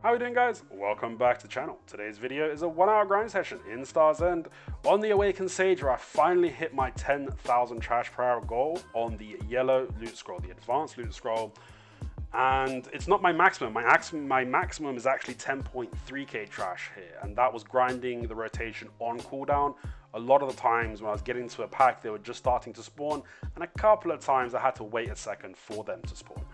How we doing guys? Welcome back to the channel. Today's video is a one hour grind session in Star's End on the Awakened Sage where I finally hit my 10,000 trash per hour goal on the yellow loot scroll, the advanced loot scroll. And it's not my maximum. My, maximum, my maximum is actually 10.3k trash here. And that was grinding the rotation on cooldown. A lot of the times when I was getting to a pack, they were just starting to spawn. And a couple of times I had to wait a second for them to spawn.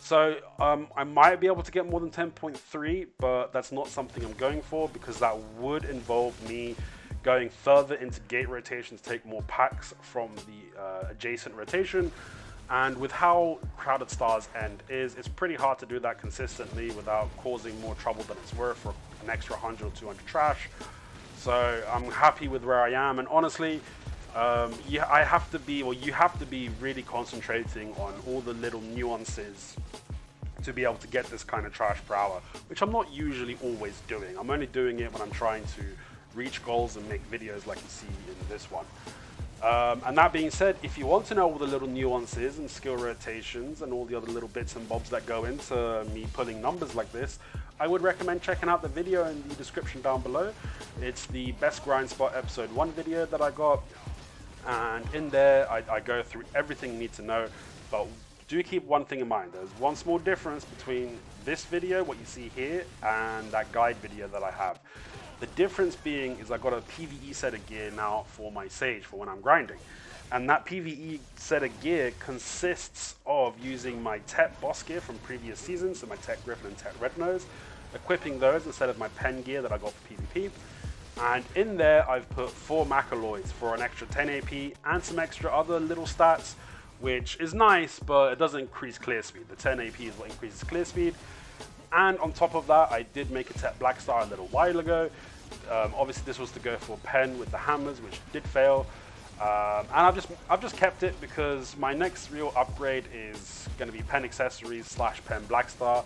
So um, I might be able to get more than 10.3, but that's not something I'm going for because that would involve me going further into gate rotations, take more packs from the uh, adjacent rotation. And with how crowded Stars End is, it's pretty hard to do that consistently without causing more trouble than it's worth for an extra 100 or 200 trash. So I'm happy with where I am, and honestly, um, you, I have to be, or you have to be really concentrating on all the little nuances to be able to get this kind of trash per hour, which I'm not usually always doing. I'm only doing it when I'm trying to reach goals and make videos like you see in this one. Um, and that being said, if you want to know all the little nuances and skill rotations and all the other little bits and bobs that go into me pulling numbers like this, I would recommend checking out the video in the description down below. It's the best grind spot episode 1 video that I got and in there I, I, go through everything you need to know but do keep one thing in mind. There's one small difference between this video what you see here and that guide video that I have. The difference being is I got a PvE set of gear now for my Sage for when I'm grinding. And that PvE set of gear consists of using my Tet boss gear from previous seasons so my Tet Griffon and Tet Red Nose equipping those instead of my pen gear that I got for PvP and in there, I've put four Macaloids for an extra 10 AP and some extra other little stats, which is nice, but it doesn't increase clear speed. The 10 AP is what increases clear speed. And on top of that, I did make a Tet Black Star a little while ago. Um, obviously, this was to go for pen with the hammers, which did fail. Um, and I've just I've just kept it because my next real upgrade is going to be pen accessories slash pen black star.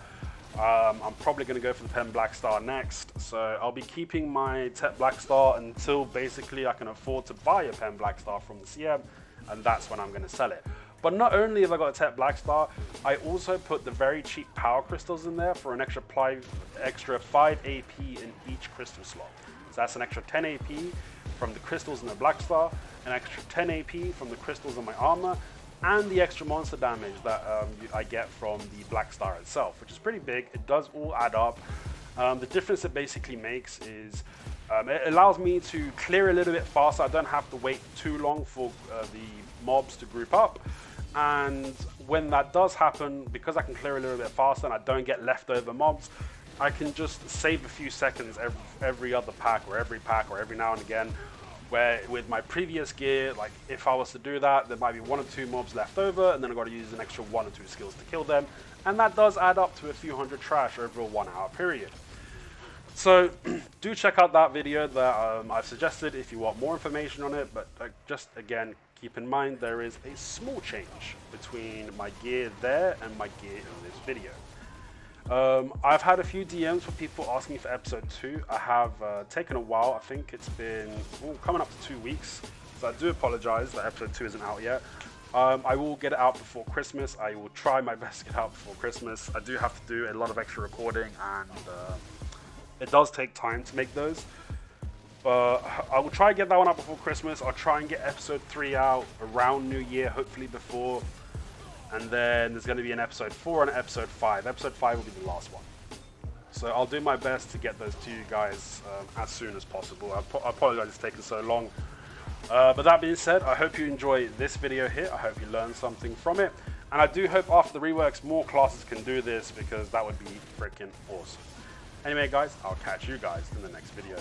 Um, I'm probably going to go for the Pen Black Star next, so I'll be keeping my Tet Black Star until basically I can afford to buy a Pen Black Star from the CM, and that's when I'm going to sell it. But not only have I got a Tet Black Star, I also put the very cheap Power Crystals in there for an extra, extra 5 AP in each crystal slot. So that's an extra 10 AP from the crystals in the Black Star, an extra 10 AP from the crystals in my armor, and the extra monster damage that um, I get from the Black Star itself, which is pretty big. It does all add up. Um, the difference it basically makes is um, it allows me to clear a little bit faster. I don't have to wait too long for uh, the mobs to group up. And when that does happen, because I can clear a little bit faster and I don't get leftover mobs, I can just save a few seconds every, every other pack or every pack or every now and again where with my previous gear, like if I was to do that, there might be one or two mobs left over, and then I've got to use an extra one or two skills to kill them, and that does add up to a few hundred trash over a one hour period. So do check out that video that um, I've suggested if you want more information on it, but uh, just again, keep in mind there is a small change between my gear there and my gear in this video. Um, I've had a few DMs for people asking for episode two. I have uh, taken a while. I think it's been ooh, coming up to two weeks. So I do apologize that episode two isn't out yet. Um, I will get it out before Christmas. I will try my best to get out before Christmas. I do have to do a lot of extra recording and uh, it does take time to make those. But I will try and get that one out before Christmas. I'll try and get episode three out around New Year, hopefully before and then there's going to be an episode 4 and episode 5. Episode 5 will be the last one. So I'll do my best to get those to you guys um, as soon as possible. I, I apologize it's taken so long. Uh, but that being said, I hope you enjoy this video here. I hope you learned something from it. And I do hope after the reworks, more classes can do this because that would be freaking awesome. Anyway, guys, I'll catch you guys in the next video.